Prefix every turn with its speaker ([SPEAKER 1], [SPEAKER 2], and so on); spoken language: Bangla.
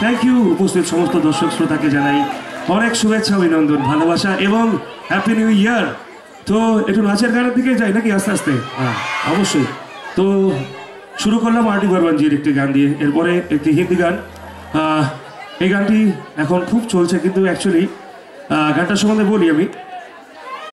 [SPEAKER 1] থ্যাংক ইউ উপস্থিত সমস্ত দর্শক শ্রোতাকে জানাই অনেক শুভেচ্ছা অভিনন্দন, ভালোবাসা এবং হ্যাপি নিউ ইয়ার তো একটু নাচের গানের দিকে যাই নাকি আস্তে আস্তে? হ্যাঁ অবশ্যই। তো শুরু করলাম আরটি বর্মানজির একটি গান দিয়ে। এরপরে একটি হিন্দি গান। এই গানটি এখন খুব চলছে, কিন্তু অ্যাকচুয়ালি গানটার সম্বন্ধে বলি আমি।